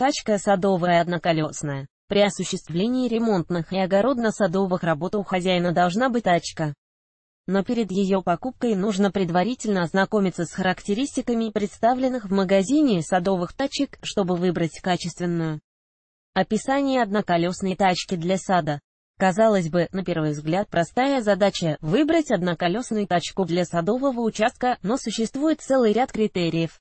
Тачка садовая одноколесная. При осуществлении ремонтных и огородно-садовых работ у хозяина должна быть тачка. Но перед ее покупкой нужно предварительно ознакомиться с характеристиками представленных в магазине садовых тачек, чтобы выбрать качественную. Описание одноколесной тачки для сада. Казалось бы, на первый взгляд простая задача – выбрать одноколесную тачку для садового участка, но существует целый ряд критериев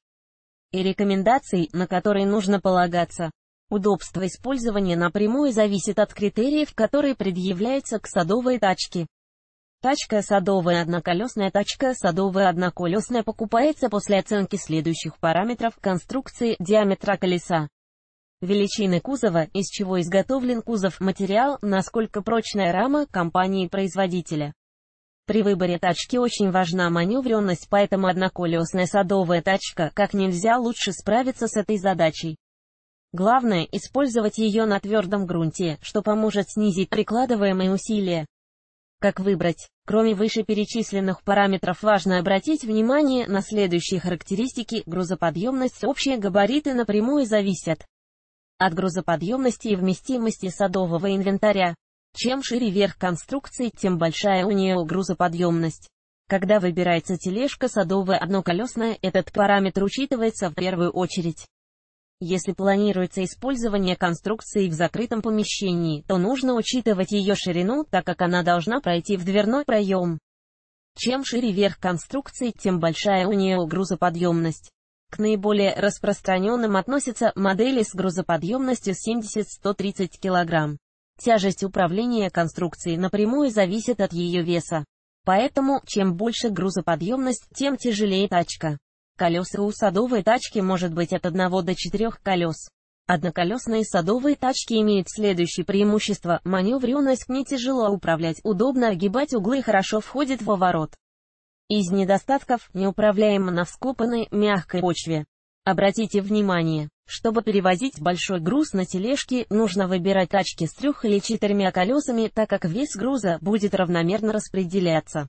и рекомендаций, на которые нужно полагаться. Удобство использования напрямую зависит от критериев, которые предъявляются к садовой тачке. Тачка садовая одноколесная тачка садовая одноколесная покупается после оценки следующих параметров конструкции диаметра колеса, величины кузова, из чего изготовлен кузов, материал, насколько прочная рама компании-производителя. При выборе тачки очень важна маневренность, поэтому одноколесная садовая тачка как нельзя лучше справится с этой задачей. Главное – использовать ее на твердом грунте, что поможет снизить прикладываемые усилия. Как выбрать? Кроме вышеперечисленных параметров важно обратить внимание на следующие характеристики. Грузоподъемность, общие габариты напрямую зависят от грузоподъемности и вместимости садового инвентаря. Чем шире верх конструкции, тем большая у нее грузоподъемность. Когда выбирается тележка садовая одноколесная, этот параметр учитывается в первую очередь. Если планируется использование конструкции в закрытом помещении, то нужно учитывать ее ширину, так как она должна пройти в дверной проем. Чем шире верх конструкции, тем большая у нее грузоподъемность. К наиболее распространенным относятся модели с грузоподъемностью 70-130 кг. Тяжесть управления конструкцией напрямую зависит от ее веса. Поэтому, чем больше грузоподъемность, тем тяжелее тачка. Колеса у садовой тачки может быть от 1 до 4 колес. Одноколесные садовые тачки имеют следующее преимущество – маневренность, не тяжело управлять, удобно огибать углы и хорошо входит в ворот. Из недостатков – неуправляемо на вскопанной, мягкой почве. Обратите внимание, чтобы перевозить большой груз на тележке, нужно выбирать тачки с трех или четырьмя колесами, так как вес груза будет равномерно распределяться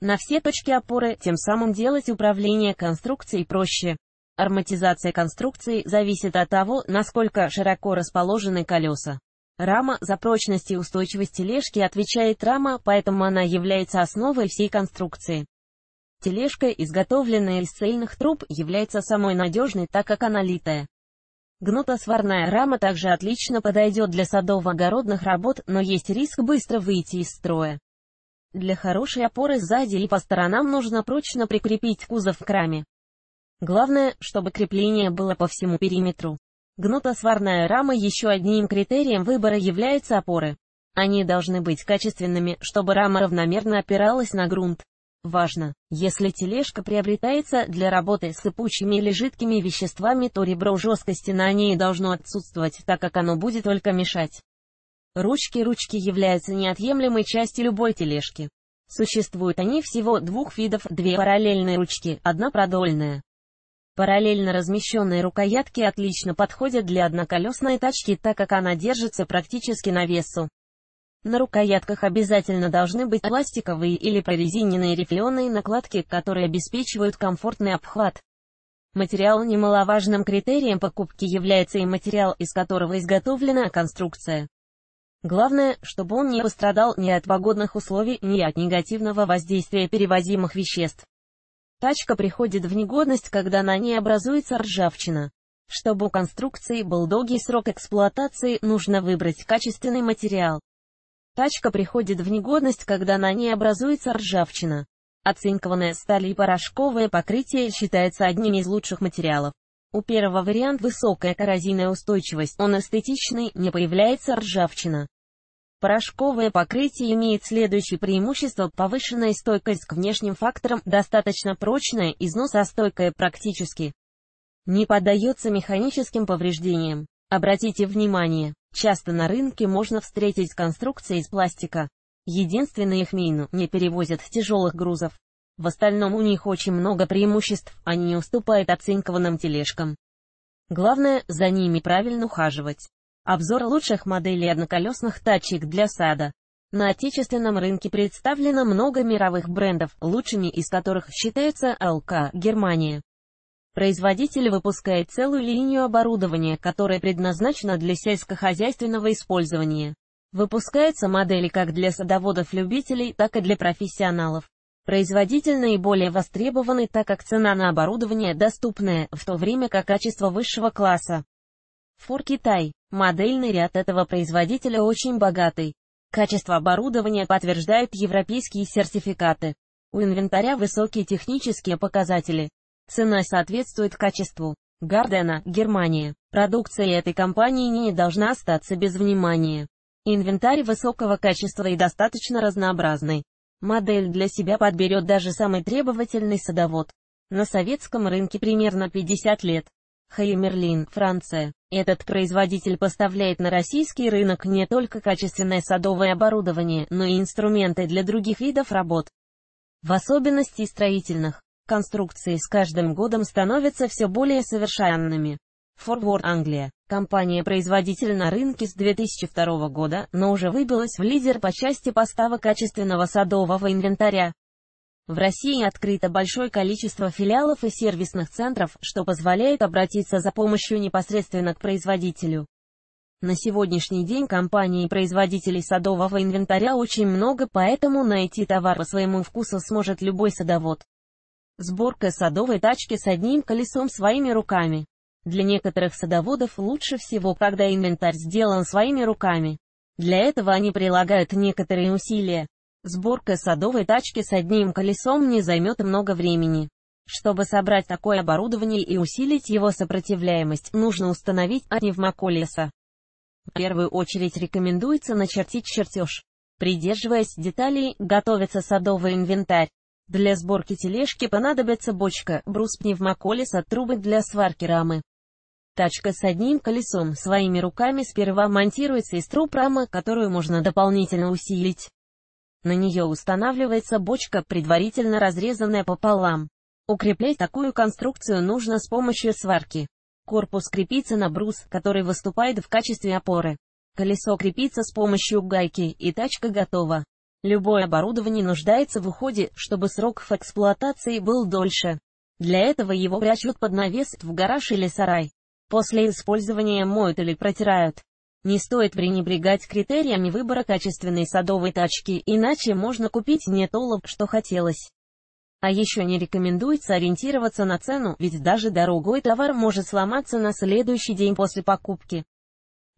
на все точки опоры, тем самым делать управление конструкцией проще. Арматизация конструкции зависит от того, насколько широко расположены колеса. Рама за прочность и устойчивость тележки отвечает рама, поэтому она является основой всей конструкции. Тележка, изготовленная из цельных труб, является самой надежной, так как она литая. Гнутосварная рама также отлично подойдет для садово-огородных работ, но есть риск быстро выйти из строя. Для хорошей опоры сзади и по сторонам нужно прочно прикрепить кузов к раме. Главное, чтобы крепление было по всему периметру. Гнутосварная рама еще одним критерием выбора является опоры. Они должны быть качественными, чтобы рама равномерно опиралась на грунт. Важно, если тележка приобретается для работы с сыпучими или жидкими веществами, то ребро жесткости на ней должно отсутствовать, так как оно будет только мешать. Ручки-ручки являются неотъемлемой частью любой тележки. Существуют они всего двух видов, две параллельные ручки, одна продольная. Параллельно размещенные рукоятки отлично подходят для одноколесной тачки, так как она держится практически на весу. На рукоятках обязательно должны быть пластиковые или прорезиненные рифленые накладки, которые обеспечивают комфортный обхват. Материал немаловажным критерием покупки является и материал, из которого изготовлена конструкция. Главное, чтобы он не пострадал ни от погодных условий, ни от негативного воздействия перевозимых веществ. Тачка приходит в негодность, когда на ней образуется ржавчина. Чтобы у конструкции был долгий срок эксплуатации, нужно выбрать качественный материал. Тачка приходит в негодность, когда на ней образуется ржавчина. Оцинкованная сталь и порошковое покрытие считается одними из лучших материалов. У первого вариант высокая коррозийная устойчивость, он эстетичный, не появляется ржавчина. Порошковое покрытие имеет следующее преимущество – повышенная стойкость к внешним факторам, достаточно прочная, износостойкая практически. Не поддается механическим повреждениям. Обратите внимание, часто на рынке можно встретить конструкции из пластика. Единственное их мину не перевозят тяжелых грузов. В остальном у них очень много преимуществ, они не уступают оцинкованным тележкам. Главное, за ними правильно ухаживать. Обзор лучших моделей одноколесных тачек для сада. На отечественном рынке представлено много мировых брендов, лучшими из которых считаются ЛК, Германия. Производитель выпускает целую линию оборудования, которое предназначено для сельскохозяйственного использования. Выпускаются модели как для садоводов-любителей, так и для профессионалов. Производитель наиболее востребованный, так как цена на оборудование доступная, в то время как качество высшего класса. Фор Китай. Модельный ряд этого производителя очень богатый. Качество оборудования подтверждают европейские сертификаты. У инвентаря высокие технические показатели. Цена соответствует качеству. Гардена, Германия. Продукция этой компании не должна остаться без внимания. Инвентарь высокого качества и достаточно разнообразный. Модель для себя подберет даже самый требовательный садовод. На советском рынке примерно 50 лет. Хеймерлин, Франция. Этот производитель поставляет на российский рынок не только качественное садовое оборудование, но и инструменты для других видов работ. В особенности строительных. Конструкции с каждым годом становятся все более совершенными. Forward Англия. Компания-производитель на рынке с 2002 года, но уже выбилась в лидер по части поставок качественного садового инвентаря. В России открыто большое количество филиалов и сервисных центров, что позволяет обратиться за помощью непосредственно к производителю. На сегодняшний день компаний и производителей садового инвентаря очень много, поэтому найти товар по своему вкусу сможет любой садовод. Сборка садовой тачки с одним колесом своими руками. Для некоторых садоводов лучше всего, когда инвентарь сделан своими руками. Для этого они прилагают некоторые усилия. Сборка садовой тачки с одним колесом не займет много времени. Чтобы собрать такое оборудование и усилить его сопротивляемость, нужно установить пневмоколеса. В первую очередь рекомендуется начертить чертеж. Придерживаясь деталей, готовится садовый инвентарь. Для сборки тележки понадобится бочка, брус пневмоколеса, трубы для сварки рамы. Тачка с одним колесом своими руками сперва монтируется из труб рама, которую можно дополнительно усилить. На нее устанавливается бочка, предварительно разрезанная пополам. Укреплять такую конструкцию нужно с помощью сварки. Корпус крепится на брус, который выступает в качестве опоры. Колесо крепится с помощью гайки, и тачка готова. Любое оборудование нуждается в уходе, чтобы срок в эксплуатации был дольше. Для этого его прячут под навес, в гараж или сарай. После использования моют или протирают. Не стоит пренебрегать критериями выбора качественной садовой тачки, иначе можно купить не то, что хотелось. А еще не рекомендуется ориентироваться на цену, ведь даже дорогой товар может сломаться на следующий день после покупки.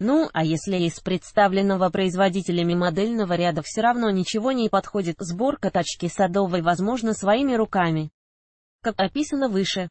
Ну, а если из представленного производителями модельного ряда все равно ничего не подходит, сборка тачки садовой возможна своими руками. Как описано выше.